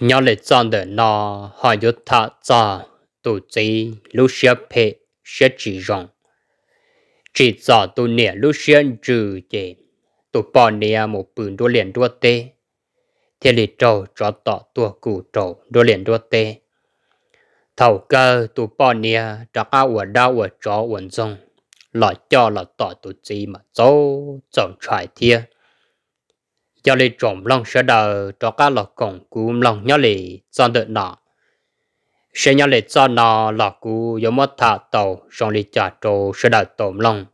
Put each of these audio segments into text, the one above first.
nhỏ lệ chọn để nó hỏi yo thà cho tụ chỉ lúc xếp phê, xia chỉ rộng. Chỉ cho tụ nè lúc xếp trừ chế tụ bỏ nè một bự đua liền đua tê. Thế lì trâu cho tỏ tụ cụ trâu đua liền đua tê. Thầu cơ tụ bỏ nè cho áo ở đau ở chó quần dông. Lọ cho lọ tỏ tụ chỉ mà dấu chọn trải thiên cho lì trộm lòng sẽ đờ cho cá lọ cổng cú lòng nhớ lì cho đợi nọ. Sẽ nhớ lì cho nọ lọ cú yếu mất thả tàu xong lì trả trâu sẽ đờ tổm lòng.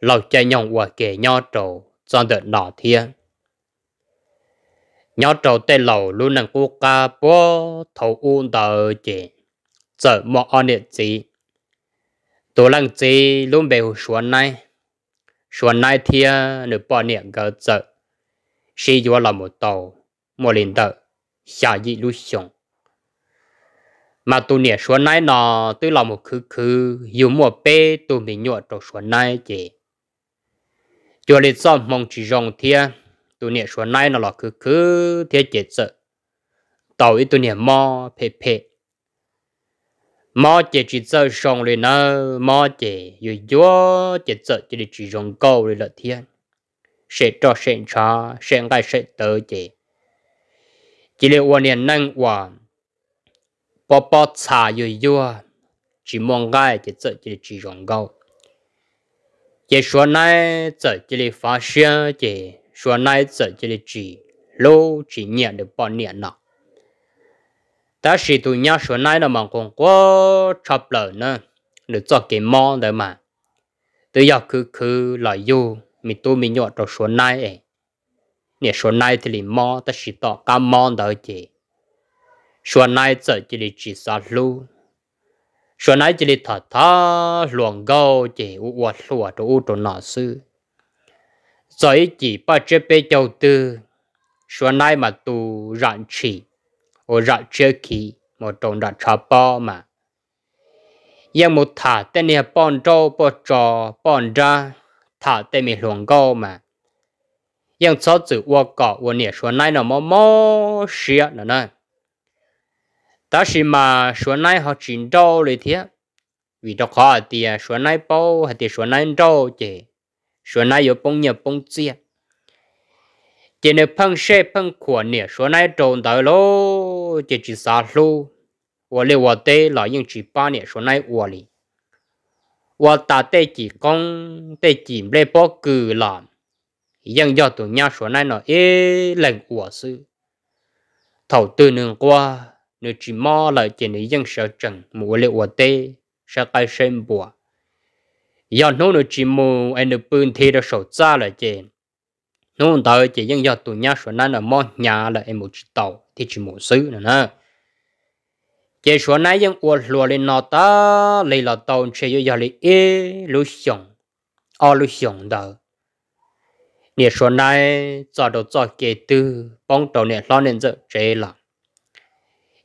Lọ chạy nhông của kẻ nhớ trâu cho đợi nọ thiên nhớ trâu tê lầu luôn năng cú ca bó thầu uôn tờ chị giờ mọ on điện gì tổ lăng gì luôn bèo xuân này. Xuân này thiên nửa bỏ niệm gỡ giờ chỉ cho là một tàu, một linh tờ xả dị lưu sống mà tụ nè số này nó tôi là một khứ khứ, dù một bê tụ mình nhọ trong số này chỉ cho lịch sao mong chỉ rong thia tụ nè số này nó là khứ khứ, thia chết sợ tàu ít tụ nè mò phê phê. Mò chỉ chỉ sợ rong lên nó mò chỉ dù chúa chỉ sợ chỉ để chỉ rong câu lên là thiên sẽ cho sẽ cho sẽ ngay sẽ tới chị chỉ là quan niệm năng hòa bỏ bỏ xả yêu yêu chỉ mong ngay chỉ tự chỉ chỉ rộng gạo chỉ số này tự chỉ là phát sinh chỉ số này tự chỉ là chỉ lô chỉ nhận được bao niệm nào ta chỉ tụi nhau số này là mong còn có chấp lời nữa, được cho cái món đấy mà. Từ giờ cứ cứ là yêu mình tôi mình nhọ trò số này ấy e. nè số này thì lì mò ta chỉ tỏ cá mò đó chị số này giờ chỉ là chỉ sa lu. Số này chỉ là thà thà luồng gâu chị u u lúa đồ u đồ nọ sư rồi chỉ ba chế bê châu tư. Số này mà tu rạn chỉ ô rạn chế khí một đồng rạn chà bò mà. Yang một thả tên nè bọn trâu bọn trò bọn ra thả tê mì luồng go mà nhưng cho chữ ua cỏ ua nỉa xuống nay nó mò mò xìa nữa nè ta xì mà xuống nay họ chín đâu lấy thế vì đó khó thì xuống nay bao hay thì xuống nay đâu chứ xuống nay có bông nhờ bông chia chỉ nếu phăng xe phăng của nỉa xuống nay trộn tới lô chỉ chỉ xa lô ua lấy ua tê là những chỉ ba nỉa xuống nay ua lì 我打对几公对几来包个了，人家都人说那呢，一人我是头对能瓜，你只骂了见你人少整，莫了我对是该生不？要弄了只莫俺的半天的手扎了见，弄到这人家都人说那呢，莫伢了也莫知道，这只莫事了呢。chế số này những uo lúa lên nọ ta lấy là tàu chế yêu giờ lấy ế lúa sống ao lúa sống đó nè số này cho đồ cho kế tư bóng tàu nè lo nên giờ chế là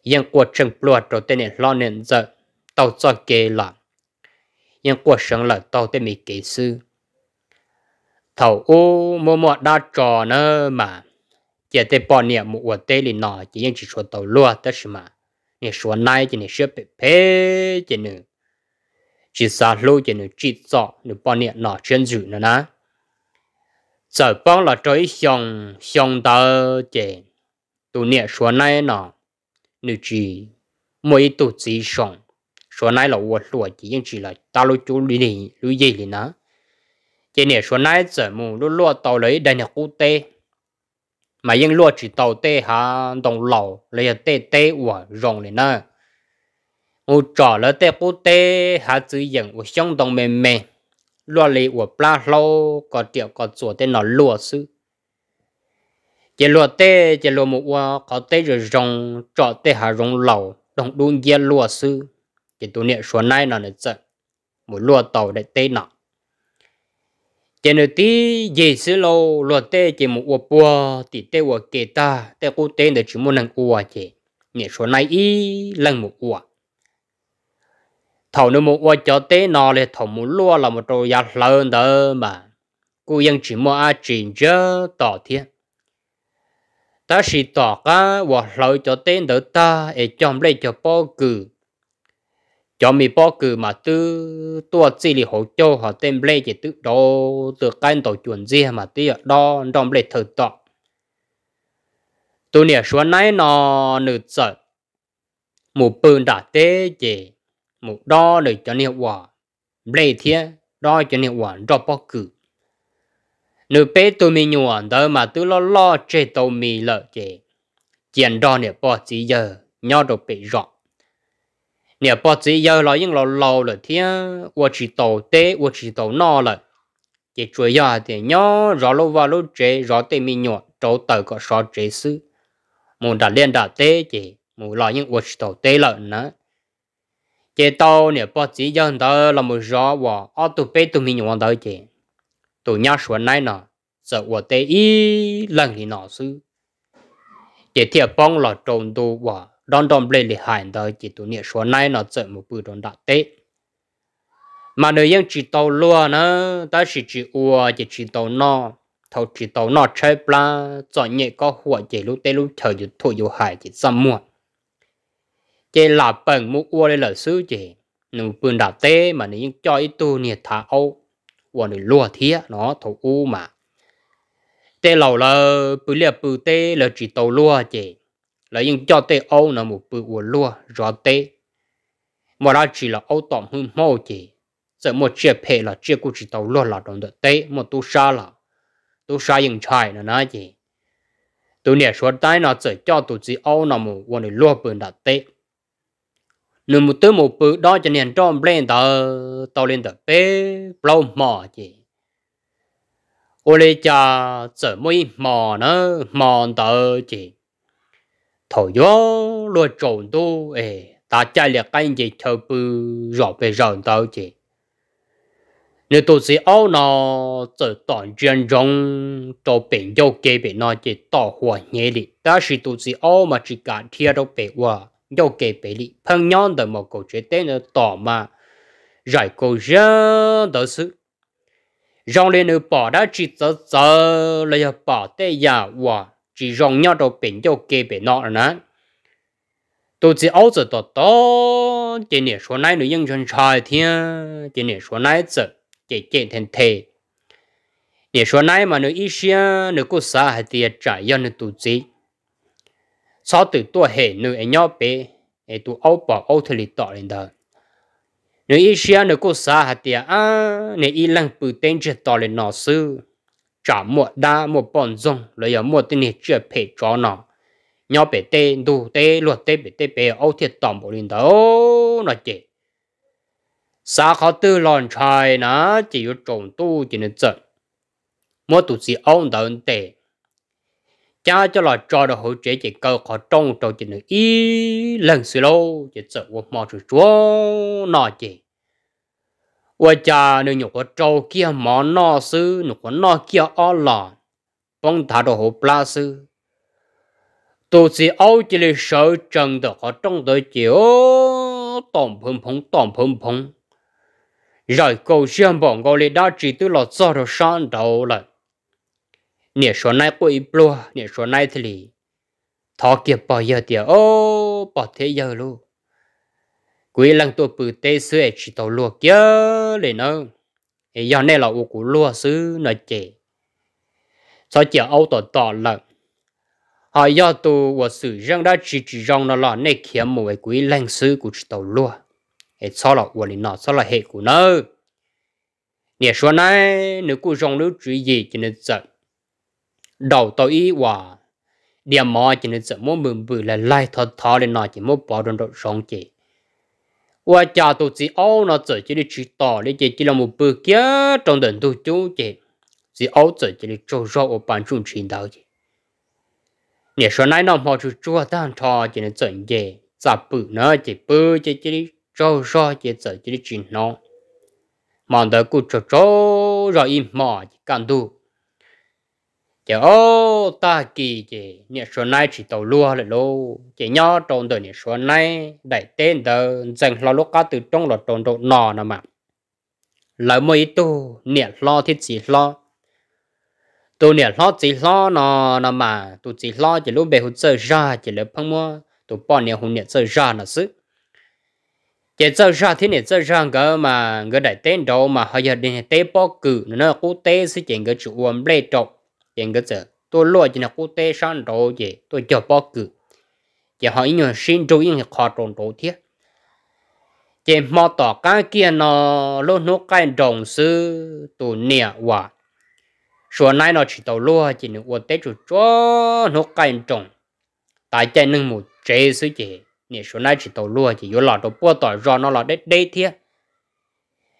những uo chừng, lúa đầu tiên nè lo nên giờ tàu cho kế là những uo sống là tàu tên mình kế sư thầu u mua mua đa trò nữa mà chế tế bỏ niệm một uo tế lên nọ chỉ những chỉ số tàu lúa tất mà nè số này chỉ nè xếp bể phê chỉ nè. Chỉ xa lô chỉ nè chỉ rõ nè bao nè nọ chân dữ nữa nè giờ bao là trời xong xong tờ chỉ tụ nè số này nọ, nè chỉ mỗi tụ chỉ xong số này là vật lúa chỉ nhưng chỉ là ta lô chú lý lý lý gì lý nè chỉ nè số này giờ mù lúa lúa tàu lấy đây nè cụ tê mà yên lúa chỉ tàu tê hà đồng lầu lấy tê tê của rồng lên nè u trò lỡ tê cô tê hà chữ yên của xong đồng mềm mềm lúa lấy của pla lâu có tiệu có chỗ tê nó lúa sư chỉ lúa tê chỉ lúa một qua có tê rồi rồng trọ tê hà rồng lầu đồng đun yên lúa sư chỉ tụ niệm số này nó là chợ một lúa tàu để tê nọ chỉ nữa tí gì xí lâu luật tê chỉ một uo bùa thì tê uo kê ta tê cô tê để chỉ muốn năng uo chỉ nhẹ số này ý lần một uo thầu nữa một uo cho tê nọ là thầu muốn lúa là một trâu giặt lớn đó mà. Cô dân chỉ mua ai chỉ chớ tỏ thiên ta chỉ tỏ cả và lợi cho tê đỡ ta để chọn lấy cho bao cử cho mi bỏ cử mà tư, tua chỉ li hỗ trợ họ tên lấy chỉ tự đó từ cái tổ chuẩn gì mà tí đó trong lấy thử tọ. Tôi nè số này nó nữ sợ. Một bơn đã tế gì một đó để cho nhiều quả lấy thiên đó cho nhiều quả cho bỏ cử nữ bé tôi mình nhuận đó mà tôi lo lo chế tôi mi lợ chỉ. Chuyện đó nè bỏ gì giờ nhau đồ bị rộng nè bỏ chỉ giờ là những lo lo rồi thiên tôi chỉ tàu chỉ chủ yếu thì nhau rõ lâu vào lâu chế rõ tê mi nhuận trâu tờ có số chế sư muốn đặt liên đặt tế chế muốn lo tế là nữa. Chế tàu, nè bỏ chỉ giờ đó là một rõ và ở tụ tụ đó chế tụ nhá xuống này nọ lần thì nọ sư chỉ là trộn và đón đón lên để hành đó chỉ tụ niệm số này nó chở một bữa đón đặt tết. Mà nếu những chỉ tàu lúa nó ta chỉ chỉ ua chỉ chỉ tàu nọ thầu chỉ tàu nọ chơi pla chọn nhẹ có hùa, chỉ lúc tê lúc chờ dù thổi dù hải chỉ xăm mua. Chỉ là bằng mua ua lên là xứ, chỉ nụ bươn đặt tê, mà nếu những cho ít tu niệm thả âu. Ua này lúa thía, nó thầu u mà. Tê lâu là bự liệt bự tê là chỉ tàu lúa chỉ là những cho tê âu là một bự của lúa rõ tê. Mà ra chỉ là âu tỏm hơn mô chỉ. Sợ một chiếc phê là chiếc của chỉ tàu lúa là đồng được tê, mà tu sa là. Tu sa những chai là nói gì tu nè số tay nó sợ cho tu chỉ âu là một của này lúa bự đã tê. Nếu một thứ một bự đó cho nên trong lên tờ, tàu lên tờ bé lâu mò gì ô lê cha, sợ mấy mò nó mò tờ chỉ thổi gió lo trộn tu. Ê, ta cha liệt cái gì chờ bự rõ về rộn tao chị. Nếu tôi sẽ ao nó giờ toàn chuyên trong cho bệnh cho kế bệnh nó chỉ tỏ hòa nhẹ đi ta sẽ tôi sẽ ao mà chỉ cả thiên đâu bệnh hòa cho kế bệnh đi phong một câu chuyện tên là tỏ mà. Giải câu rất đó sự. Rong lên nó bỏ đã chỉ giờ giờ lấy bỏ tê ya hòa chỉ rong nhau đâu bệnh yêu kế nọ rồi nè. Tôi chỉ áo giờ đó đó chỉ nè số này nữa nhưng chân trai thiên chỉ nè số này giờ chỉ chỉ thành thể nè số này mà nữa ít xia nữa có xã hay tiệt trả cho nữa tu chỉ sau từ tuổi hệ nữa anh nhau bé, ấy tu áo bỏ áo thì tỏ lên đó. Nữa ít xia nữa có xã hay tiệt à nè ít lần bự tên chỉ tỏ lên nó sư trả một đa một bọn rong rồi giờ một tên này chưa phải cho nó nhau bé tê đủ tê luật tê, bé tê bé áo thiệt tỏm bộ linh đó nó chết xa khó tư lòn trai nó chỉ có trồng tu, chỉ nên giận. Mỗi tụ sĩ ông đợn tệ cha cho là cho được hỗ trợ chỉ cơ khó trông trâu, chỉ nên ý lần xưa lâu chỉ sợ một mò chữ chúa nó chỉ và cha, nếu đồ hộp được phồng phồng rồi bọn gọi lên đã chỉ tư lọt do rồi sang đầu lại. Nè số này có ít nè số này thì lì. Thọ kịp bao giờ tiền ô bao thế giờ luôn quý lần tôi bự tê xuê chỉ tàu lúa kia lên nó ấy giờ này là u của lúa xứ nó chè sau chè âu tỏ tỏ lợn họ giờ tu và sử răng đã chỉ chỉ răng nó là này kiếm một quý lần xứ của chỉ tàu lúa hệ sau là của nó sau là hệ của nó nè số này nếu cô răng lưu chỉ gì cho nên giận đầu tôi ý hòa. Điểm mò cho nên giận muốn bự bự là lai thọ thọ lên nó chỉ muốn bỏ đồng độ rong chè và cha tôi chỉ áo nó chỉ chỉ đi chỉ tỏ để chỉ chỉ là một bự kia trong đền tôi chú chị chỉ áo chỉ chỉ đi cho rõ ở bàn chung chiến đấu chị nè sau này nó mò chú chua tan thọ chỉ là giận gì giả bự nó chỉ bự chỉ chỉ đi cho cho chỉ chỉ chế chuyện nó mà đỡ cụ cho cho rồi im mỏ chỉ cần đủ chế ô ta kỳ chị, nhà số này chỉ tàu lúa lại lô. Chị nhỏ trong đời nhà số này đại tên đỡ dành lo lúc cá từ trong là trong độ nọ nè mà lỡ mấy tu nhà lo thiết chỉ lo. Tôi nhà lo chỉ lo nò nà mà tôi chỉ lo chỉ lúc bé hụt sơ ra chỉ lúc phong mua tôi bỏ nè hụt nè sơ ra là sức chỉ sơ ra thế nè sơ ra cái mà cái đại tên đâu mà họ giờ đi tế bỏ cử nó cố tế sẽ chỉ cái chủ ôm lê trộn yên cái giờ tôi lo chỉ là cô tê sang đồ gì tôi cho bao cử chỉ họ nhiều xin chú yên khó trộn đồ thiết chỉ mò tỏ cái kia nó luôn nó cái đồng sư tụ nè hòa số này nó chỉ tàu lúa chỉ là cô tê tết cho nó cái trồng tại chạy nâng một chế sư chỉ nè số này chỉ tàu lúa chỉ có lọ đồ bùa tỏ do nó là đấy đấy thiết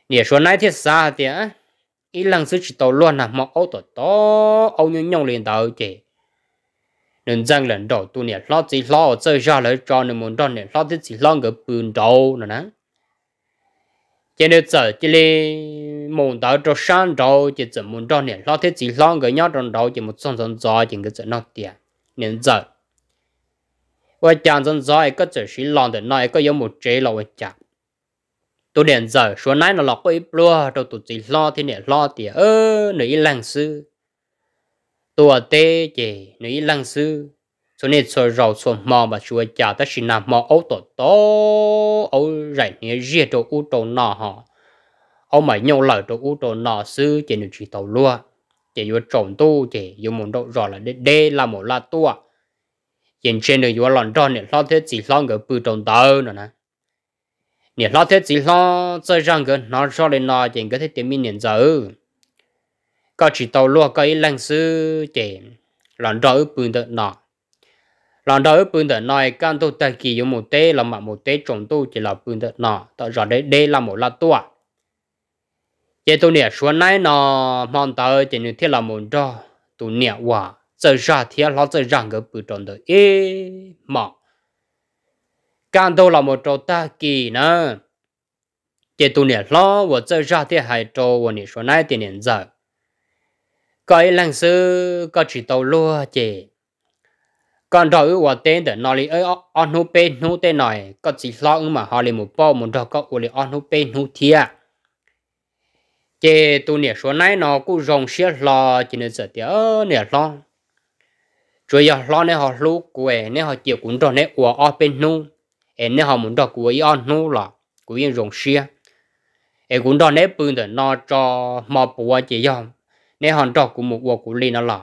nè số này thiết xa thì á ý lăng sư chỉ tàu luôn là mọc ấu tổ to ấu như nhông liền tàu chị nên rằng lần đầu tu nè, lo gì lo chơi ra lấy cho nên muốn đón nè, lo thiết chỉ lo ngỡ bùn đầu nữa nè. Cho nên giờ chỉ lê muốn tàu cho sang đầu chỉ chỉ muốn đón nè, lo thiết chỉ lo ngỡ nhau trong đầu chỉ một song song gió chỉ cái chỗ nó tiền nên giờ và chàng song gió ấy có chỉ lo được nói có có một chế là chàng tôi điện giờ số nay nó lọc ít lúa rồi tụi chỉ lo thì nè lo thì ơ, nữ lăng sư. Tôi tê chị nữ lăng sư. Số này số rau số mò mà chúa chả ta xin nằm mò ấu tổ tổ ấu rải nè riết đồ u tổ nọ họ. Ông mày nhau lời đồ u tổ nọ sư chỉ được chỉ tàu lúa chỉ vừa trồng tu chỉ vừa muốn đâu rõ là đê là một là tua. Hiện trên được vừa lòn tròn nè, lo thế, chỉ lo cái bự trồng tàu nữa nè nè lo thế chỉ lo chơi rằng cái nó cho lên nó chỉ cái thế tiền mình nhận giờ có chỉ tàu luôn cái lăng sư chỉ lần đó bùn được nọ. Lần đầu bùn đợt nói căn tu tài kỳ dùng một tế là mà một tế trồng tu chỉ là bùn đợt nọ. Tạo ra đấy đây là một là tua. Vậy tôi nè xuống này nó mong tao chỉ như thế là một đó tôi nè hòa giờ ra thì nó giờ rằng cái bùn trồng được ê mà càng đâu là một trâu ta kỳ nữa vậy tu nè lo và chơi ra thì hai trâu và nè số này thì nè giờ. Cái lăng sư, có chỉ tàu lúa chị. Còn đó ư tên để nói li ơi on hu bên hu tên này. Có chỉ lo ư mà họ li một bao một đó có u li on hu bên hu thia. Chế tu nè số này nó cũng rong xiết lo chỉ nên thì tiếc nè lo. Rồi giờ lo nè họ lu quê nè họ chịu cũng đó nè của ở bên nu em nè họ muốn đọc của y on nô là của yên rồng xia. Em cũng đó nếp bưng để nó cho mò bùa chỉ yom nếu họ đọc của một của của li nó là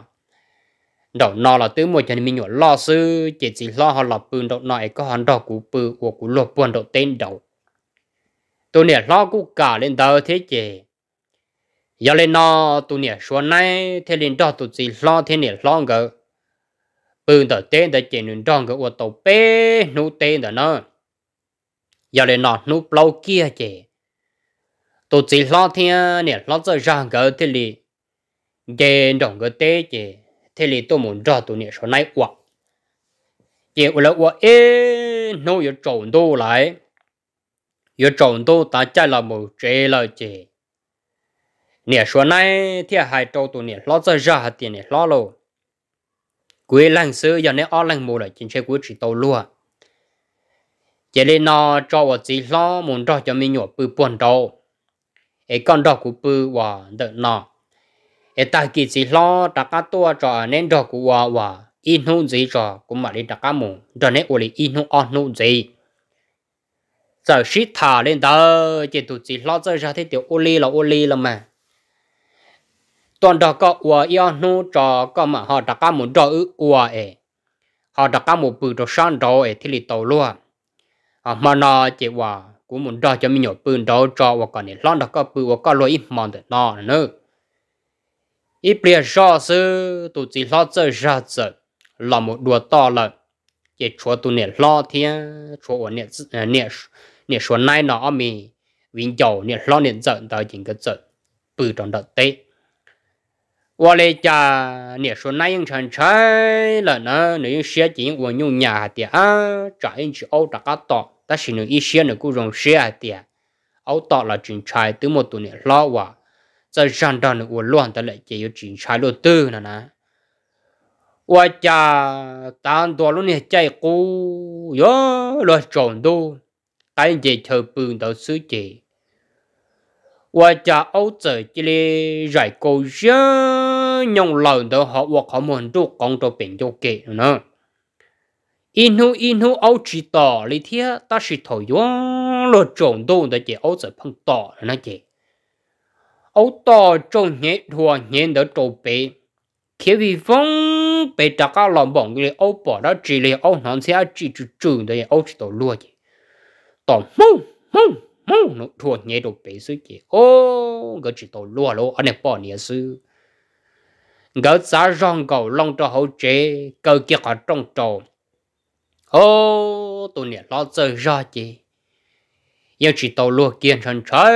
đầu nó là thứ một chân mình nhỏ lo sư, chỉ chỉ lo họ là bưng đầu nó có họ đọc cú bự của cú lột buồn đầu tên đầu tôi nè lo cú cả lên đầu thế chứ giờ lên nó tôi nè số này thế lên đó tôi chỉ lo, thế nè lo ngờ bự tờ tên để chỉ nên đó ngờ của tàu bé nụ tên đó nó giờ lên nọ nụ lâu kia chứ tôi chỉ lo thiên nè lo cho ra ngờ thế li cái đồng ngờ tế chứ thế thì tôi muốn cho tụi nhỉ số này quá chỉ là quá ê nụ có trộn đồ lại có trộn đồ ta chạy là một chế là chế nè số này thì hai trâu tụi nè lo ra ra tiền nè lo lô quý lăng sư, giờ nếu ở lăng mộ là chính chế quý chỉ tàu lúa chỉ nên nó cho vợ chỉ lo, muốn cho cho mình nhổ bự buồn đầu ấy con đó của bự và đợt nó ấy ta kỳ chỉ lo ta cá tua cho nên đó của vợ và in hôn gì cho cũng mà đi ta cá mù. Cho nên uli in hôn on hôn gì giờ shit thả lên đó chỉ tụi chỉ lo, giờ ra thế tiểu uli là uli là mà toàn đó có ua in nu cho có mà họ đã có một cho ư wa họ đã có một bự cho sang đó ấy thì li tàu luôn à mà nó chỉ ua cũng muốn cho cho mình nhổ bự đó cho và còn này lon đó có bự và có lối mòn được nó nữa ít bia rõ sư tụ chỉ lo chơi ra chơi là một đùa to là chỉ chúa tụ này lo thiên chúa này này này số này nó mi. Vinh dầu này lo này giận tới chính cái giận. Bự trong đợt tết và lấy cha nè số này những chân trái là nó nếu xe chính của nhung nhà thì à trả anh chỉ âu trả cá tọ ta chỉ nếu ít xe nữa cũng dùng xe thì âu tọ là chân trái từ một tụ nè lo và 在上当的我乱的了，也有警察路对了呢。我家当多了呢，在古哟了种都，但这头不到世界。我家欧洲这里在高山 Nhung lời đó họ hoặc họ muốn đốt con đồ bệnh cho kệ nữa. Inu inu ấu chỉ tỏ lý thiết ta chỉ thổi gió lo trộn đồ để chỉ ấu sẽ phong tỏ nó chị. Ấu tỏ trộn nhẹ thua nhẹ đỡ trộn bể. Khi vì phong bể đặt cả lòng bỏng cái ấu bỏ đó chỉ là ấu nón sẽ chỉ chỉ trừ để ấu chỉ tỏ luôn chị. Tỏ mông mông mông, nó thua nhẹ đồ bể suy chị. Ô cái chỉ tỏ luôn luôn anh em bỏ nhẹ suy ngỡ giá rong cầu long cho hậu chế, cơ kia họ trong trầu. Ô tụi nè lo chơi ra chị yêu chỉ tàu lúa kiên trần trái,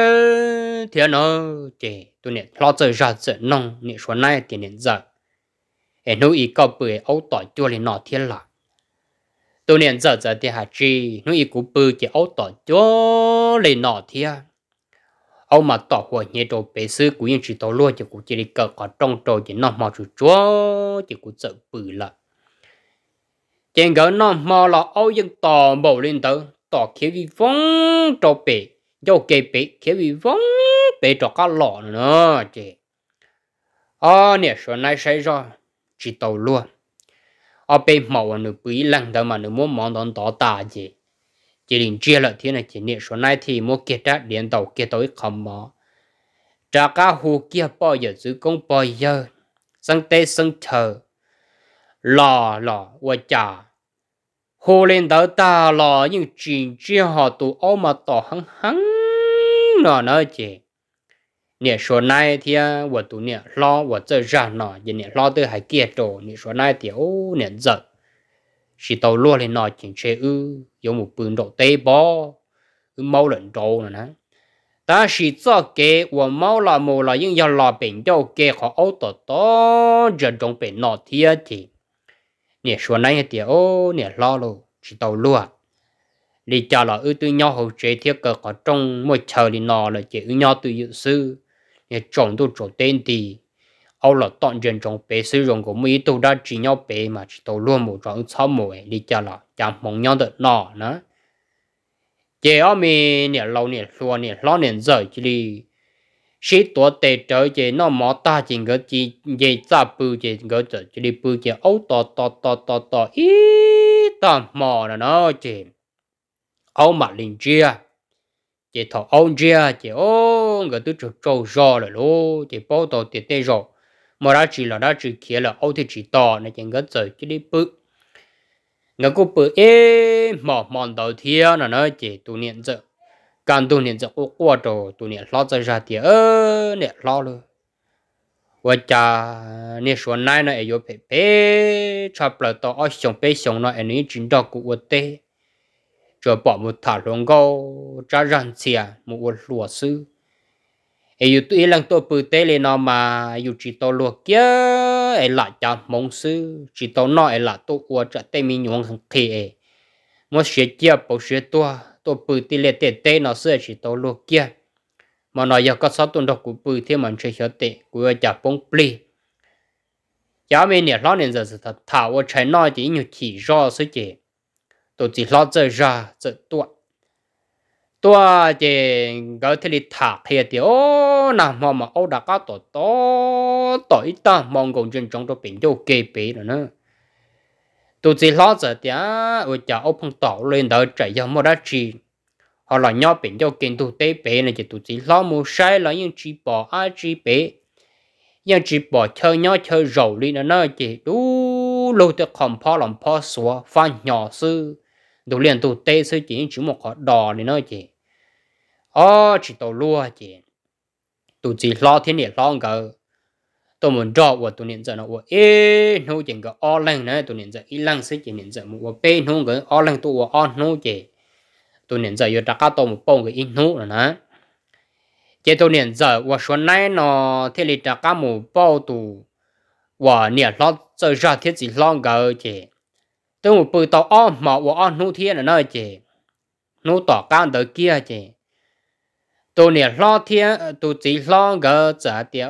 thế nó chị tụi nè lo chơi ra chơi nông nè số này thì nè giờ em nuôi ý câu bưởi ấu tỏi chua lên nọ thiên là tụi nè giờ giờ thì hà chi nuôi ý cú bưởi chỉ ấu tỏi chua lên nọ thiên ông mà tỏ hồi nhẹ đồ bế sư của những chỉ tàu luôn chỉ cũng chỉ đi cờ có trong trò chỉ nó mò chú chúa, chỉ cũng sợ bự là trên gỡ nó mò là ông dân tỏ bầu lên tới tỏ kia vi vong trò bể. Do kê bể kia vi vong, bể trò cá lọ nữa chị. À nè, số này xảy ra chỉ tàu luôn ở bên màu nữa bự lăng đâu mà nữa muốn món đón tỏ tà chị chỉ định chia lợi thế này chỉ niệm số này thì mua kết đã điện tàu kia tối không mỏ trả cá hồ kia bao giờ giữ công bao giờ? Sân tê sân thờ. Lò lò và chả hồ lên đó ta, lò nhưng chỉ chia họ tụ ô mà tỏ hăng hăng nọ nói chị nè số này thì và tụ nè lo và chơi ra nó giờ nè lo tới hai kia đồ nè số này thì ô nè giật chỉ tàu lúa lên nọ chỉ chơi ư dùng một bữa đồ tê bó. Ư mau lần đồ nữa nè. Ta chỉ cho cái và mau là mù là những giờ lò bệnh cho cái họ ô tô to giờ trong bệnh nọ thiệt thì. Nè số này thì ô, nè, lo luôn chỉ tàu lúa lý cho là ư tư nhau hậu chế thiết cơ có trong một chờ thì nọ là chỉ ư nhau từ dự sư. Nè, trồng tu trồng tên thì âu là tọn dân trong bể sử dụng của mỹ tu đã chỉ nhau bể mà chỉ tàu luôn một trong sáu mùa đi cho là chẳng mong nhau được nọ nữa chế ở mi nè lâu nè xua nè lo nè giờ chỉ đi sĩ tổ tệ trở chế nó mỏ ta chỉ ngỡ chỉ về ra bự chế ngỡ trở chỉ đi bự chế ấu to to to to to ý ta mỏ là nó chế ấu mà linh chia. Chế thọ ấu chia chế ô ngỡ tứ trâu trâu rò rồi lô chế bao tàu tiền tê rồi mà ra chỉ là ra chỉ kia là ấu thì chỉ to này, chẳng có trời chỉ đi bự. Ngã cô bự, ê, mỏ mòn đầu thiên là nó chỉ tu niệm giờ càng tu niệm giờ ô qua à, đồ tu niệm lo ra ra thì ơ, niệm lo luôn và cha niệm số này nó yếu phía phía cho bờ to ở sông phía sông nó anh ấy chính đó của vật tê rồi bỏ một thả lông gâu, ra răng xìa, một lúa sư ấy yêu tụi lần tôi bự tê lên nó mà yêu chỉ tôi lúa kia ấy lại cha mong sư chỉ tôi nói là tôi qua trả tê mi nhuận hàng kia một sẽ chia bộ sẽ tua tôi bự tỷ lệ tệ tệ nó sẽ chỉ tôi luôn kia mà nó giờ có sáu tuần đó của bự thì mình sẽ hiểu tệ của chả bông pli giá mấy年老年就是他他我才那点有体弱是的，都只老这热这多。多的搞这里塔黑的 nó mà mà ô đã có tổ tổ tổ ít ta mong cùng chân trong đó biển châu kê bể rồi nữa tụi chỉ lo giờ thì ở chợ ông phong tổ lên đời chạy ra mua đá chi họ là nhau biển châu kiến thủ tế bể này thì tụi chỉ lo mua sai là những chỉ bỏ ai chỉ bể những chỉ bỏ chơi nhau chơi rầu đi nữa nữa chỉ đủ lâu thì không phá lòng phá xóa phan nhỏ sư. Đủ liền tụi tế sư chỉ những chữ một họ đò đi nữa chỉ ó chỉ tàu lúa chỉ tụi chỉ lo thiên địa lo ngờ tôi muốn cho của tôi nhận ra của ê nó chỉ có lăng này tôi nhận ra ít lăng sẽ chỉ nhận ra một của bê nô cái o lăng của o nô chỉ tôi nhận ra yêu đặt cả tôi một bông cái in nó nè chỉ tôi nhận ra của số này nó thế lịch đặt cả một bao tụ và niệm lo chơi ra thiết chỉ lo ngờ chỉ tôi một bự tàu o mà của o nó thiên là nó chỉ nô tỏ cao tới kia chỉ tôi nè lo thiết ờ, tôi chỉ lo cái trả tiền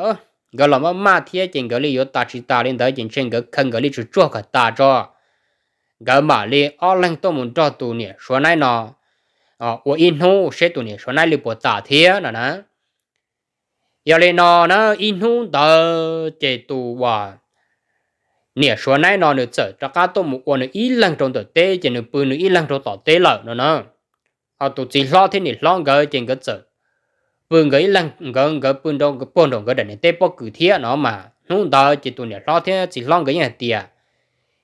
cái làm mà mà thiê chính cái lý do ta chỉ ta lên tới chính trên cái khăn cái lý chỉ chua cái ta cho. Cái mà lý ở lên tôi muốn cho tụi nè số này nó ờ 我 in hú sẽ tụi nè số này lý bộ ta thiê nè nè giờ lên nó nó in hú tờ chế tu hòa nè số này nó nữa sợ cho cả tôm một con nữa ít lần trong tờ tê chỉ nữa bự nữa ít lần trong tờ tê lợ nó nè họ tụ chỉ lo thế này lo gỡ trên cái sợ vương cái lần gỡ gỡ bự đông cái bồn đông cái đợt tê bao cử thiết nó mà. Hung đó chỉ tụ nè lo thế, chỉ lo cái nhà tiệt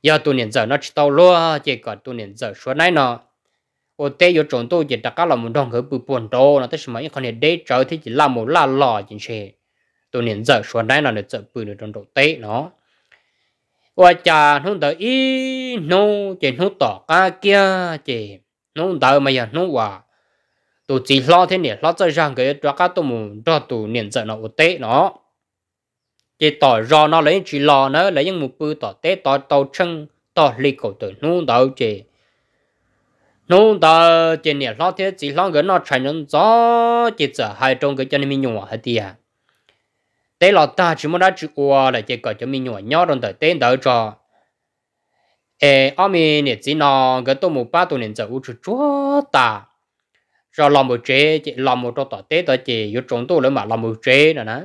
giờ tụ nè giờ nó chỉ tàu lo chỉ còn tụ nè giờ số này nó. Ô tê vô trộn tôi chỉ đặt các là một đồng cái bự buồn nó tới mấy con này để trở thì chỉ làm một là lò chính xe tôi nên giờ số này nó được giờ bự được trong đầu tê nó. Và cha nó đợi ý, nó chỉ nó tỏ cái kia, chỉ nó đợi mà giờ nó hòa tôi chỉ lo thế này, lo cho rằng cái đó các tôi muốn cho tổ niệm giờ nó ô nó. Chỉ tỏ rõ nó lấy chỉ lo nó, lấy những mục bự tỏ tệ tỏ tàu chân, tỏ lì cổ từ nu đầu chỉ nu đầu trên nhà lo thế, chỉ lo cái nó chạy nhân gió, chỉ giờ hai trong cái cho nên mình nhua hết đi à. Thế lo ta chỉ muốn đã chịu qua là chỉ có cho mình nhua nhau trong đời tên đỡ cho ê ông mình nè, chỉ nó cái tôi một ba tuổi niệm giờ u chú chúa ta rồi làm một chế chị làm một trò tỏ tế tỏ chị vô trốn tôi lớn mà làm một chế nữa nè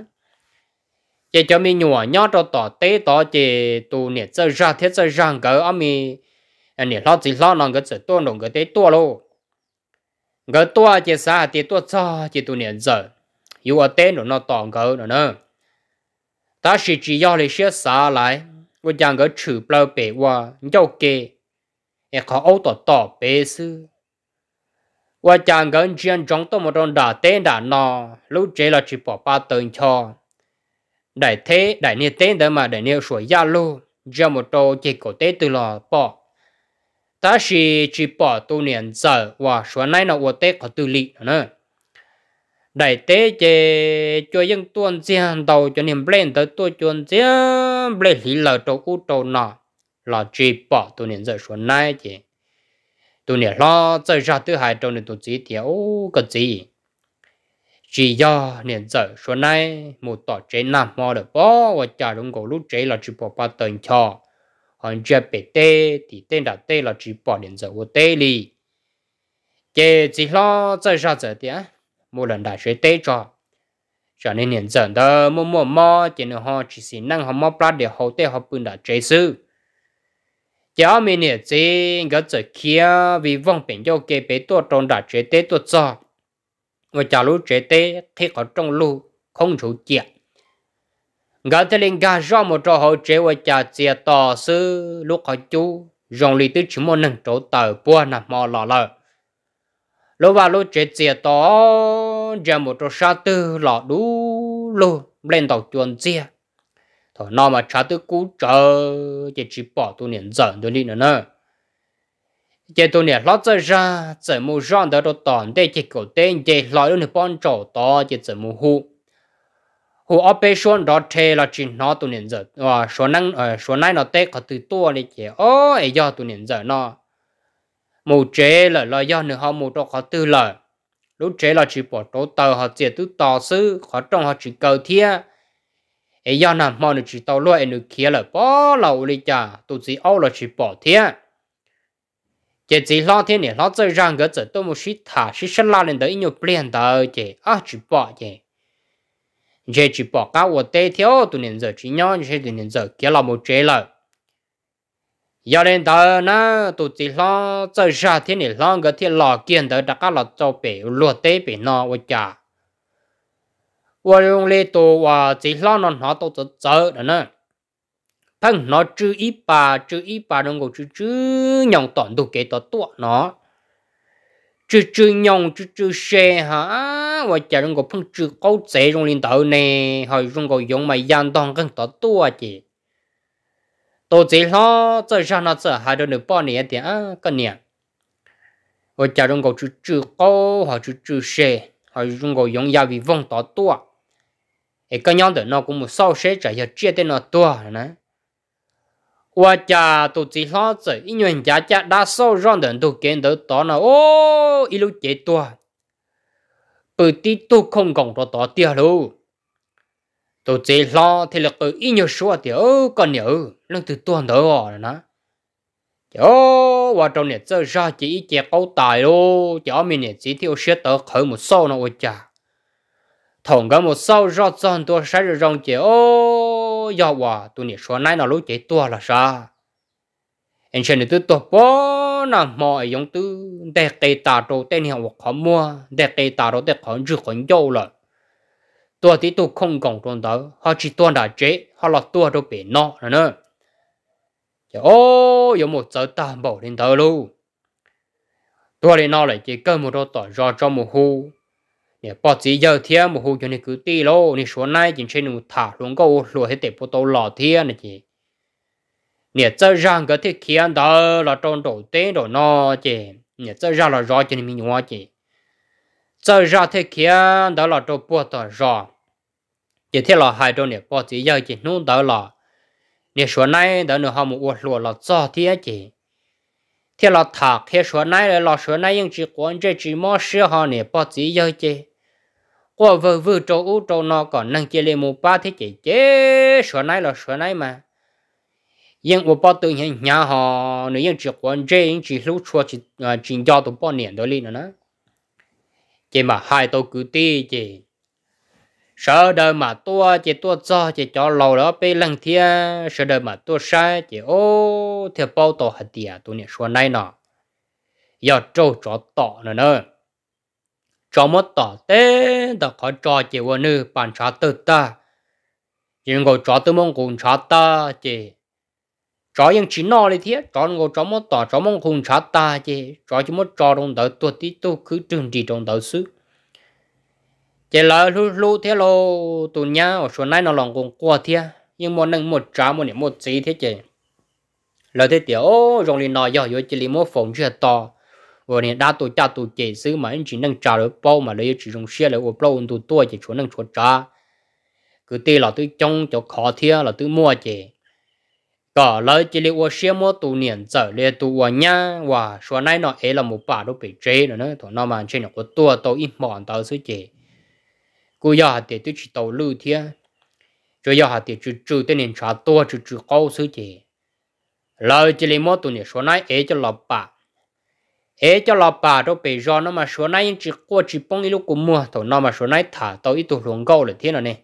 chị cho mi nhỏ nhỏ trò tỏ tế tỏ chị tụ nè chơi ra thiết chơi ra cái âm mi à, nè lo gì lo nó cái chơi tôi nó cái tế tôi luôn. Cái tôi chị sao thì tôi sa, chị tu nè giờ yêu ở tế nó nó tỏ cái nữa nè ta chỉ chỉ do lấy xe sa lại của chàng cái chữ bao bể qua nhau kê. Em khó ô tỏ tỏ bể sư. ว่าจางเกินเชียนจงต้องมาโดนด่าเต้ด่านอรู้เจเราจีบปอปาเติงชอได้เทได้เนี่ยเต้เดิมมาได้เนี่ยสวยยาลูจะมาโตจีกเต้ตัวหล่อปอแต่สิจีปอตัวเนี่ยเจอว่าสวนไหนนอวเต้เขาตุลีเนอะได้เต้เจจะยังตัวเจียนเตาจะเนี่ยเบลนเตตัวจวนเจียนเบลนหลีเหล่าตัวกู้ตัวนอหล่อจีปอตัวเนี่ยเจอสวนไหนเจ tu nè, lo chơi ra thứ hai trong nền tu chỉ thiếu cái gì? Chỉ do niệm giờ số này, một tỏ chế nằm mò được bỏ và trả đúng cổ lúc chế là chỉ bỏ ba tuần cho. Còn chưa bể tê, thì tên đã tê là chỉ bỏ điện giờ của tê li chế chỉ lo chơi ra giờ thì á, một lần đã chế tê cho. Cho nên hiện giờ đó mua mua mò chỉ nó họ chỉ xin năng họ mò plat để hậu tê họ bưng đã chế sư cháu mình nè chỉ cái giờ kia vì vong biển cho kê bé tua trong đã chế tế tua cho và cháu lúc chế tế thì có trong lu không chủ chia ngã thế lên gà rõ một trò hậu chế và chả chia tỏ sư lúc họ chú rong lý tư chỉ một nâng chỗ tờ bùa nằm mò lò lờ lúc vào lúc chế chia tỏ ra một trò sa tư lò đú lô lên tàu chuồn chia thọ nó mà cha tôi cú chờ chỉ chỉ bỏ tôi niệm giận tôi đi nữa nữa chỉ tôi niệm lót ra ra chỉ mua rong đó đồ tòn để chỉ cổ tên chỉ lòi luôn được bọn trổ to chỉ chỉ mua hụ. Bên xuống đó thế là chỉ nó tôi niệm giận. Và số năng ở số này nó tết có từ tua này chỉ ô ấy do tôi niệm giận nó. Một chế là lo do nữa, họ một đó có từ lời lúc chế là chỉ bỏ chỗ tờ, họ chỉ từ tỏ sư họ trong họ chỉ cầu thiêng ấy do nằm mò nó chỉ tàu loại nó kia là bỏ lâu đi chả. Tụ chỉ âu là chỉ bỏ thia chỉ chỉ lo thế này, lo chơi rằng cái giờ tôi một sĩ thả sĩ sân la lên tới nhiều plan tới chỉ à chỉ bỏ chỉ chế chỉ bỏ cả một tê thiếu tụ nên giờ chỉ nhau chỉ tụ nên giờ kia là một chế là. Giờ lên đó nó tụ chỉ lo giờ ra thế này, lo cái thế lo kiện đó đã cá là cho bể lúa tê bể nó với cha và dùng lê tổ và chỉ lo nó nó tổ tổ chợ đó nè. Thằng nó chữ ít bà chữ ít bà đồng cổ chữ chữ nhòng toàn đủ kế tổ tổ nó. Chữ chữ nhòng chữ chữ xe hả? Và chả đồng cổ phong chữ câu chế trong liên tàu nè. Hỏi trong cổ dùng mày gian toàn gần tổ tổ chị. Tổ chỉ lo chơi nó chơi hai đứa nửa bao nè thì à cái nè. Và chả đồng cổ chữ chữ câu hoặc chữ chữ xe. Hỏi trong cổ dùng gia vị vong tổ tổ thì cái nhóm đó nó cũng một sau sẽ trở cho chia tên nó tua nè và cha tụ chỉ lo rồi ý nguyện cha cha đã sau rong đến tụ kiến đó đó nó ô, ý lúc chế tua bởi tí tụ không còn đó đó tiêu luôn tụ chỉ lo, thì là cứ ý nhiều số thì ừ, ô còn nhiều lần từ tuần đó rồi nè chỗ và trong này chơi ra chỉ chế câu tài luôn chỗ mình này chỉ thiếu sẽ tới khởi một số nó ôi cha thằng cái một sau rõ ràng tôi sẽ được rong chế ô giờ hòa tôi nói số này nó lối chế tua là sao anh xem được tôi bỏ nằm mọi giống tư để cây tà đồ tên hiệu hoặc khó mua để cây tà đồ để khó chữ khó dâu rồi, tôi thì tôi không còn trong đó họ chỉ tua đã chế họ là tôi đồ bị nọ nữa ô có một giờ ta bảo đến đó luôn tôi đi nó lại chỉ cần một đôi tay ra cho một hũ nè, bỏ chỉ giờ thiên một hồ cho nên cứ ti lô, nè, số này chính trên một thả luôn câu, lùa hết để bộ tàu lò thiên nè chị. Nè giờ rằng cái thiết kia đó là trong đầu tên đồ nó chị. Nè giờ ra là rõ cho nên mình nhớ chị. Giờ ra thiết kia đó là trong bộ tàu rõ chỉ thiết là hai đôi nè, bỏ chỉ giờ chỉ nung đó là nè, số này đó nữa họ một lùa là cho thiên chị. Thế là thả cái số này là số này những chỉ quan chỉ chỉ mua sữa họ nè, bỏ chỉ giờ chị qua vừa vừa trâu u trâu nó còn năng chia lên một ba, thế chị chế số này là số này mà. Nhưng của bao tự nhiên nhà họ nếu như chỉ quan chế những chỉ lúc chua chỉ à, chỉ cho tụ bao niệm đó lên nữa chỉ mà hai tôi cứ ti chỉ sợ đời mà tua chỉ tua cho chỉ cho lâu đó bị lần thia. Sợ đời mà tua sai chỉ ô thì bao tổ hạt tiền tụ niệm số này nọ. Giờ trâu chó tọ nữa nữa cho mất tỏ tên đã có cho chỉ vô nữ bàn trả tự ta. Nhưng có cho tư mong cùng trả ta chỉ. Cho những chỉ nó đi thế cho ngô cho mất tỏ cho mong cùng trả ta chỉ. Cho chỉ mất cho đồng đó tuột tí tu, cứ trường trị đồng đó xứ. Chỉ là lu lu thế lô tụi nhá ở số này nó lòng cùng qua thế nhưng mà nâng một trả một niệm một gì thế chị lời thế tiểu rồi liền nói giờ giờ chỉ lý một phòng chưa to và cha chị mà anh chỉ mà lấy chỉ dùng xe chỉ cứ tê là tôi trong chỗ khó thiệt là tôi mua chị cả lời chỉ lấy ở xe mua tụi niệm giờ lấy tụi ở nhà và số này nó ấy là một bà đó bị chế nữa nữa thôi nó mà trên nó có tua tôi ít mòn tàu xứ chị cô giờ thì tôi chỉ tàu lưu thiệt rồi giờ thì chỉ trừ tên niệm trả tua trừ trừ cao xứ chị lời chỉ lấy mua tụi niệm số này ấy cho là bà thế cho lọ bà đâu bị do nó mà số này chỉ qua chỉ bông ít lúc cũng mua thôi nó mà số này thả tao ít tụ luôn gạo là thế nào nè.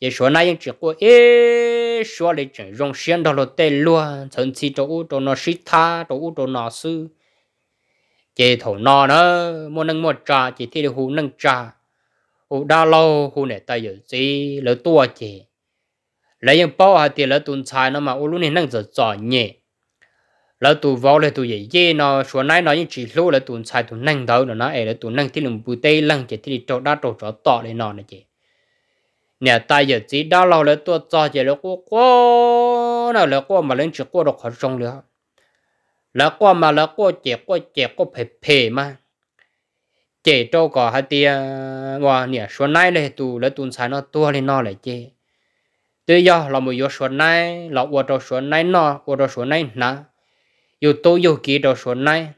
Giờ số này chỉ qua ế số này chỉ dùng xiên đó là tê luôn thậm chí chỗ u chỗ nó xít tha chỗ u chỗ nó sư chế thổ nó nó mua nâng mua trà chỉ thì hú nâng trà. Hú đa lâu hú này tay giờ gì lỡ tua chỉ, lấy những bao hạt tiền lỡ tuần xài nó mà ô lúc này nâng giờ giỏi nhẹ lỡ tụ vô là tụ dễ dễ nó số này nó những chỉ số là tụ sai tụ năng đâu nó ấy là tụ năng thì lùng bùi tây lăng chỉ thì trâu đá trâu chó tọ lên nó này chị nè, ta giờ chỉ đá lâu là tụ cho chỉ là cô cô nào là cô mà lên chỉ cô được khó trong nữa là cô mà là cô chỉ cô chỉ cô phê phê mà. Chỉ trâu cả hai tia và nè số này là tụ là tụ sai nó tua lên nó lại chị tuy do là một số này là qua trâu số này nó qua trâu số này nè yêu tôi yêu kỹ đồ số này.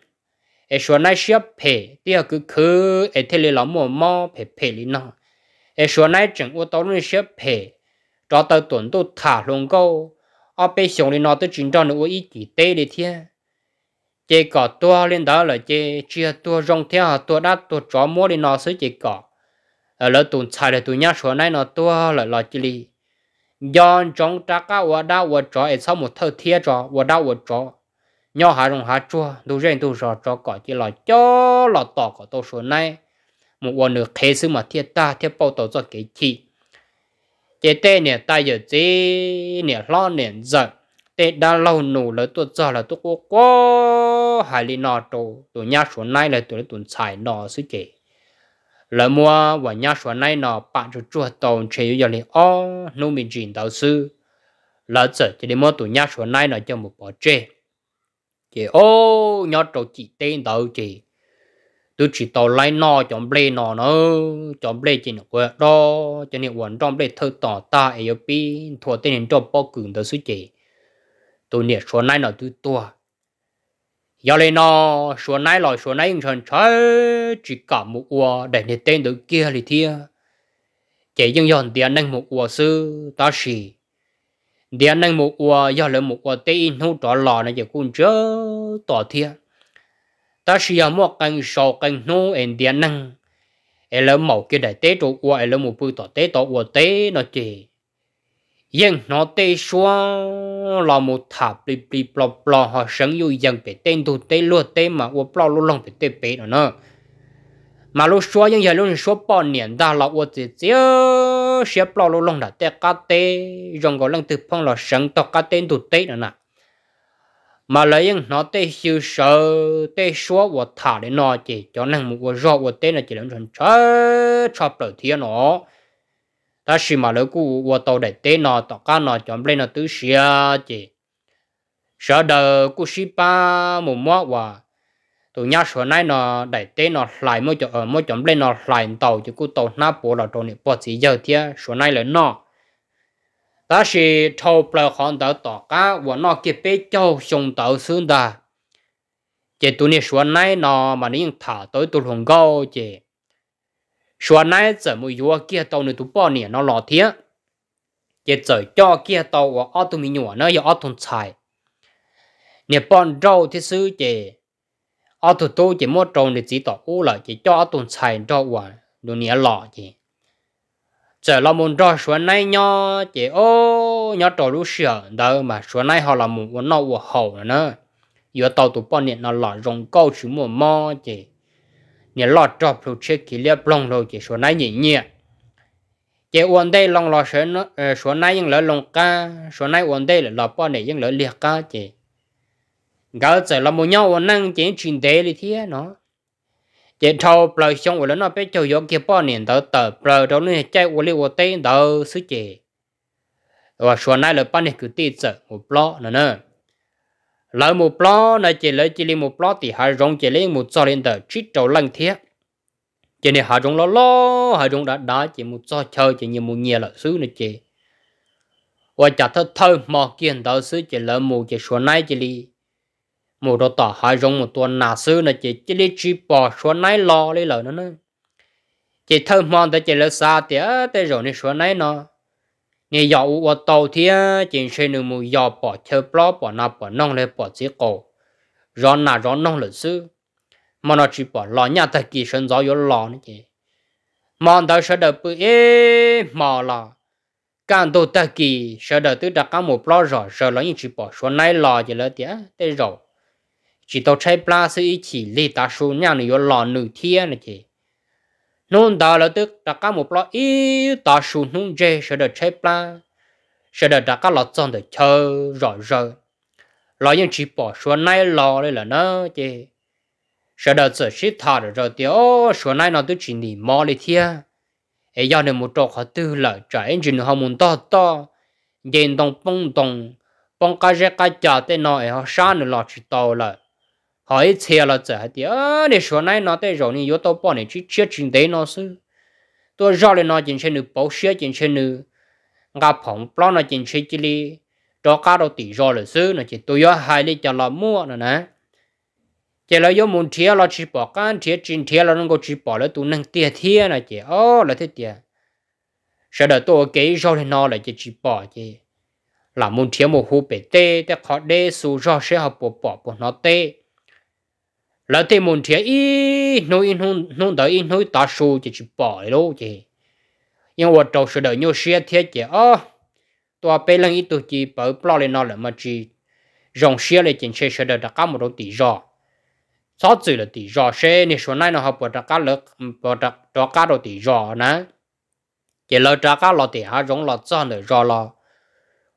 E số này xếp phê. Tia cứ cứ e thế là mò mò, phê phê li nó e số này chẳng ô tô nó xếp phê. Cho tới tuần tôi thả luôn câu. Ở bên xong li nó tôi chính cho nó ý chỉ tê đi thiên chỉ có tua lên đó là chỉ chia tua rong theo tua đã tua chó mua li nó sẽ chỉ có ở ờ, lỡ tuần xài là tụi nhá, số này nó tua là là chỉ li do trong trác cá và đau và chó ở sau một thời thiên chó và đau và chó nhỏ hà rong hà chua? Đủ rèn đủ rò cho cỏ chỉ là cho là tỏ cỏ tô số này một quan nữa thế sự mà thiên ta thiên bao tổ cho cái chi chế tê nè, ta giờ chế nè, lo nè giờ tê đã lâu nụ là tôi cho là tôi có cố hai li nọ tổ tổ nhà số này là tổ tôi xài nọ sự chế. Là mua và nhà số này nọ bạn cho chua tàu chế giờ li o nô mình trình đạo sư là giờ chỉ để mua tổ nhà số này nọ cho một bỏ chế chị ô nhớ trâu chị tên đâu chị tôi chỉ tao lấy nó chọn ble nó nữa chọn ble chị nó quẹt đó. Cho nên quần trong ble thơ tỏ ta ấy bị thua tên trong bao cường đó suy chị tôi nhớ số này nó tôi tua. Giờ lên nó số này lại số này chẳng chơi chỉ cả một ua để để tên được kia thì thia. Chị dân dọn tiền nên một ua sư ta xì điện năng một quả do là một quả tây nấu trọ lò này giờ cũng chớ tỏ thiệt. Ta chỉ một cành sò cành nô em điện năng. Ai lỡ màu cái đại tế trụ qua ai lỡ một phương tỏ tế tỏ qua tế nó chỉ. Nhưng nó tế xóa là một tháp bì bì bò bò họ sống yêu dân bị tên tu tế luôn tế mà qua bò luôn lòng bị tế bể nó mà lúc xóa nhưng giờ lúc xóa bao niệm đã là qua chỉ chỉ sẽ bò luôn lòng đã tế cá tê rong gọi lăng từ phong là sống tao cá tê tu tê nữa nè mà lấy những nó tê siêu sợ tê xóa và thả để nó chỉ cho năng một cái rõ và tê là chỉ làm thành chớ cho bờ thiên nó ta chỉ mà lấy cú và tàu để tê nó tao cá nó chọn lên nó tứ xia chỉ sợ đời cú xí ba một mót và tụi nhau số này nó để tê nó lại mỗi chỗ, ở mỗi chỗ lên nó lại tàu chứ cứ tàu na bộ là trong này bỏ chỉ giờ thì số này là nó. Ta chỉ thâu bờ hòn tàu tỏ cá và nó kia bé châu sông tàu xuống đà. Chỉ tụi này xuân này nó mà những thả tới tụi hồng gâu chỉ xuân này giờ mới vừa kia tàu này tụi bao nhiêu nó lọt thiệt chỉ giờ cho kia tàu và ở tụi mình nhỏ nó ở thùng xài nè bọn rau thì xứ chỉ ở tụi tôi chỉ mua trồng để chỉ tỏ u là chỉ cho ở thùng xài cho quả đồ nè lọ chỉ giờ là muốn cho số này nhỏ chỉ ô nhỏ trò lúc sửa đâu mà số này họ là muốn nó u hậu nữa. Giờ tàu tụ bao nhiêu nó lọ rồng câu chữ mua mò chỉ nhớ lọ cho phụ trách kỹ liệt long rồi chỉ số này nhỉ nhỉ Chỉ ổn đây long lọ số nó số này những lỡ long ca số này ổn đây là lọ bao nhiêu những lỡ liệt ca chỉ gỡ sợ là một nhau năng chỉ chuyện thế đi thế nó. Chỉ thâu bờ xong rồi nó bé cho gió kia bao niệm tờ tờ bờ đó nó chạy qua đi qua tây tờ xứ chè và số này là bao niên cứ tít sợ, một lọ nữa nè. Lấy một lọ này chỉ lấy chỉ lấy một lọ thì hai rong chỉ lấy một cho lên tờ chít trâu lăng thiết. Chỉ này hai rong lo lo hai rong đã đã chỉ một cho chơi, chỉ như một nhà là xứ này chỉ và chả thơ thơ mò kiên tờ xứ chỉ lấy một chỉ số này chỉ lấy một đồ tỏ hai rong một tuần, nà sư là chỉ chỉ đi chỉ bỏ số này lo lấy lời nó nữa chỉ thơm mòn tới chỉ là xa tía, tới rồi nên xuống nấy nó. Nè dạo ở tàu thì chỉ xe được một dạo bỏ chơi blo bỏ nà, bỏ nong lấy bỏ chỉ cổ. Rõ nà rõ nong lịch sư mà nó chỉ bỏ lo nhà ta kỳ sinh gió yếu lo nữa chị mòn tới sẽ được bự ế, mò là càng đồ ta kỳ sẽ được tới đặt cả một lo rồi rồi lấy những chỉ bỏ số này lo chỉ là tía, tới rồi chỉ tao chạy pla sự ý chỉ lì ta số nhau này có lò nửa thiên này chị nôn đó là tức đã có một lò ý ta số nung dê sẽ được chạy pla sẽ được đã có lọt trong được chờ rồi rồi lo những chỉ bỏ số này lo đây là nó chị sẽ được sự shit thà được rồi ô số này nó tức chỉ nỉ mò đi thiên ấy giờ này một trò khó tư là trả engine họ muốn to to nhìn đồng bông đồng bông cá rét cá chả tên nó ấy họ sáng được lọt chỉ tàu lại hỏi xe là giờ thì ơ để số này nó tới rồi thì yếu tố bỏ này chỉ chết chuyện đấy nó sư tôi rõ lên nó chính trên nữ bảo xe chính trên nữ ngã phòng plan nó chính trên chỉ li cho cá đầu tỷ rõ là sư nó chỉ tôi yếu hai li cho là mua nữa nè chỉ là yếu muốn thiệt là chỉ bỏ can thiệt chính thiệt là nó có chỉ bỏ là tôi năng tiệt thiệt là chỉ ô là thế tiệt sau đó tôi kể rõ lên nó là chỉ chỉ bỏ chỉ là muốn thiệt một hộp bể tê để khó để số rõ sẽ học bỏ bỏ nó tê là thế muốn thiệt ý nói nói nói đợi ý nói ta số chỉ chỉ bỏ đâu chứ nhưng mà trâu sự đời nhiều xe thiệt chứ ơ tôi bé lần ít tôi chỉ bỏ bỏ lên nó là mà chỉ rong xe lên trên xe sự đời đã có một đồng tỷ rõ sao chỉ là tỷ rõ xe này số này nó học bỏ đã có lực bỏ đã đã có đồ tỷ rõ nè chỉ là đã có lọ tỷ hai rong lọ cho nữa rõ lọ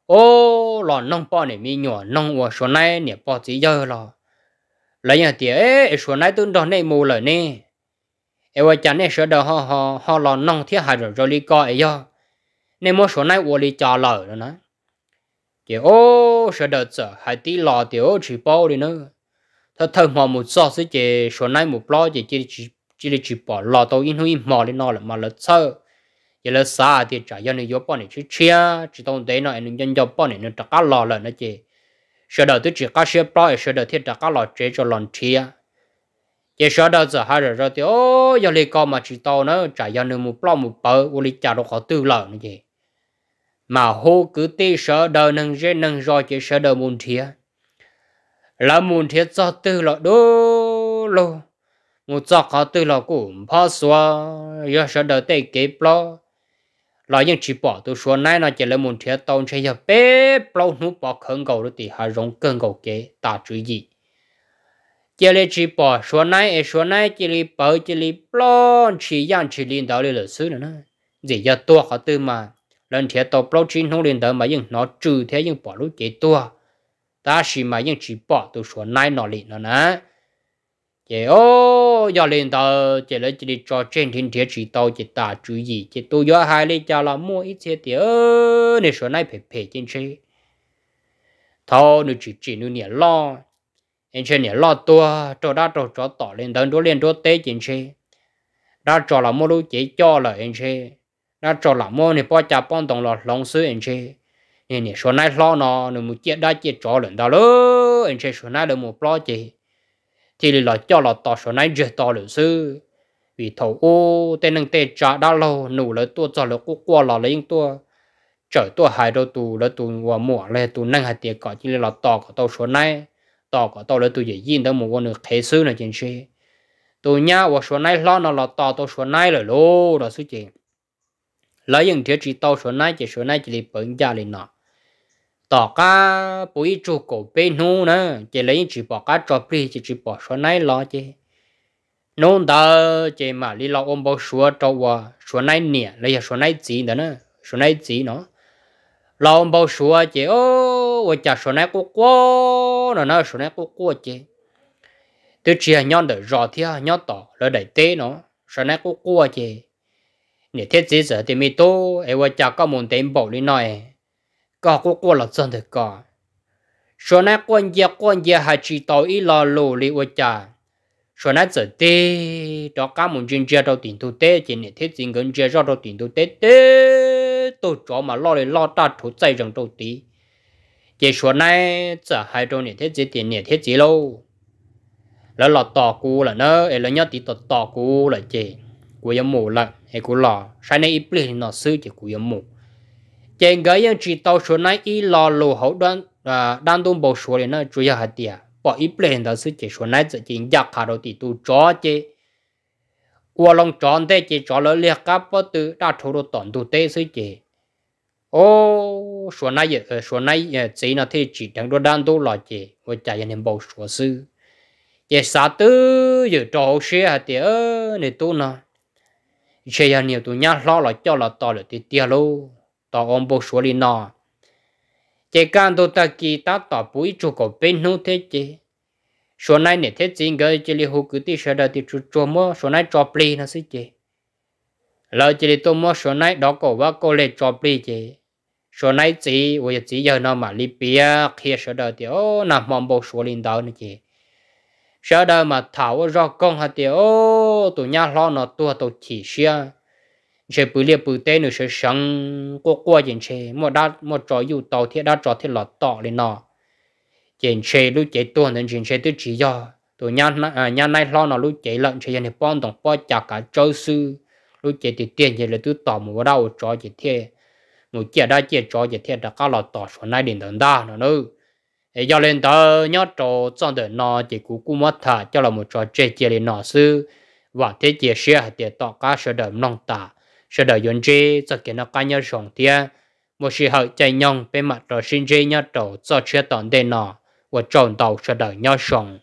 ô lọ nông bỏ này mi nhỏ nông của số này nè bỏ chỉ dơ lọ lấy nhà tiệt ấy số này tôi đón này mù lời nè. Em vợ chồng này sợ đâu họ họ họ lo nong thiết hại rồi rồi đi coi ấy do. Nên một số này vô đi trả lời rồi nói. Tiệt ô sợ đợt sợ hại tí lò tiệt ô, chỉ bao đi nữa. Thật thật mà một số sẽ chỉ số này một lo chỉ chỉ chỉ chỉ bỏ lò tàu in hui mò lên nó là mà là sợ giờ là xa thì trả cho nên vô bọn này chỉ chia chỉ tông tế nó nên nhân vô bọn này nó trả cá lò là nó chỉ sau đó tôi chỉ có xe bao sau đó thiết đã có lọ chế cho lon chia giờ sau đó giờ hai rồi thì ô giờ lấy con mà chỉ to nó trả cho nên một bao một bờ vô lấy trả được họ tư lợ như vậy mà hô cứ tê sợ đời nâng dễ nâng rồi chỉ sợ đời muốn thiệt là muốn thiệt cho tư lợ đô lô một giọt họ tư lợi cũng phá xóa giờ sợ đợi tê kế bao là những chỉ bỏ tôi số này nó chỉ là một thiệt tông chơi giờ bé bao nụ bỏ khẩn cầu rồi thì hà rong cơn cầu kế ta chú gì chỉ là chỉ bỏ số này số này chỉ là bỏ chỉ là bao chỉ yang chỉ liên đạo lịch sử nữa gì giờ tua họ tư mà lần thiệt tàu bao chỉ không liên đạo mà nhưng nó trừ thế nhưng bỏ lúc kế tua ta chỉ mà những chỉ bỏ tôi số này nó liền nó nè chị ô giờ lên tờ chỉ lấy chị cho trên thiên thế chỉ tàu chỉ ta chú gì chỉ tôi giờ hai lấy cho là mua ít xe tiền này số này phải phải trên xe thâu nó chỉ chỉ nó nhẹ lo anh chơi nhẹ lo tua cho đã cho cho tỏ lên tờ đó lên đó tế trên xe đã cho là mua lúc chỉ cho là anh chơi đã cho là mua này bao cha bao đồng là lòng sư anh chơi nên này số này lo nó nó một chiếc đã chiếc cho lên đó luôn anh chơi số này là một lo chơi thì là cho là tỏ số này dễ tỏ được sư vì thầu ô tên nâng tê trả đã lâu, nụ lời tua cho là cô qua là lấy tua. Trở tua hai đôi tù lời tù và mùa lời tù nâng hạt tiền cọ chỉ là tỏ của tao số này. Tỏ của tao lời tù dễ nhìn đâu một con được thế sư này chính chi. Tù nhá và số này, lo nó là tỏ tao số này rồi lô, đó sư chị lấy những thiết chỉ tao số này, chỉ số này chỉ là bẩn gia lên nào tỏ cá bụi chu cổ bên nu nè chỉ lấy chỉ bỏ cá cho bì chỉ chỉ bỏ số này lo chứ nôn đó chỉ mà đi lo ôm bao số cho qua số này nè lấy số này gì nữa nè số này gì nó. Lo ôm bao số chỉ ô vợ chả số này cô quá nó nói số này cô quá chứ tôi chỉ nhon được rõ thì nhon tỏ là đại tế nó số này cô quá chứ nè, thế gì giờ thì mi tô ai vợ chả có muốn tiền bảo đi nói có có cô là chân thật có số này quan gia quan gia hay chỉ tàu ý là lô li ở cha số này giờ tê đó cả một chuyện gia đâu tiền thu tê chỉ nên thiết tiền gần chia ra đâu tiền thu tê tê tôi cho mà lo lên lo ta thu chạy rằng đâu tí chỉ số này giờ hai đâu nên thiết gì tiền nên thiết gì lâu là lọ tỏ cú là nó là nhớ tí tỏ tỏ cú là chỉ cú yếm mù là hay cú lọ sai này ít bự nó sư chỉ cú yếm mù chèn cái yang chỉ tàu số này ít lo lù hậu đoan à đang tung bộ số này nó chủ yếu hạt tiền bỏ ít lên đó sự chỉ số này chỉ chỉ giặc hà đầu tỷ tu chó chứ qua lòng tròn thế chỉ cho lỡ liệt các bữa từ đa thu được tổn tu tê sự chỉ ô, số này ở số này ờ, chỉ nó thì chỉ đang đồ đang tu lo chỉ với chạy nên bộ số sư. Chỉ sa tư giờ trò xe hạt tiền này tu nó. Chơi nhiều tu nhát lo là cho là to là tiền tiền luôn tỏ ông bố số lì nọ. Chỉ cần tôi ta kỳ ta tỏ bụi chủ có bên nô thế chứ. Số này nè thế chính cái chỉ lì hồ cứ tí sợ đợt thì chú chú mua số này cho pli nó xí chứ. Lời chỉ lì tôi mua số này đó có và có lệ cho pli chứ. Số này chỉ bây chỉ giờ nó mà lì bia kia sợ đợt thì, ô, nằm mong bố số linh đạo nữa chứ. Sợ đợt mà thảo ra công hạt thì, ô, tụi nhà lo nó tua, tụi chỉ xia chế bự liệt bự tê nữa sẽ sáng qua qua trên chế một đá, một trò yêu tàu thiết đá trò thiết lọt tọ lên nọ. Trên chế lúc chế tuần nên trên chế tôi chỉ do, tôi nhăn à nhăn nay lo nó lúc chế lợn chế này bọn đồng bao chặt cả châu sư. Lúc chế thì tiền chế là tôi tỏ một đầu trò chế thiết. Một chế đã chế trò chế thiết đã có lọt tọ số này đến tận đa nữa nữa. Ấy do lên tờ nhớ trò trong đời nọ, chỉ cú cú mất thà cho là một trò chế chế lên nọ sư. Và thế chế xe thì tọ cá sơ đầm nông tạ sau đó yun dê cho cái nó cá nhau sống tia. Một sự hậu chạy nhong bên mặt rồi sinh dê nhau trâu cho chuyện tận đề nọ. Và trộn đầu sau đó nhau sống.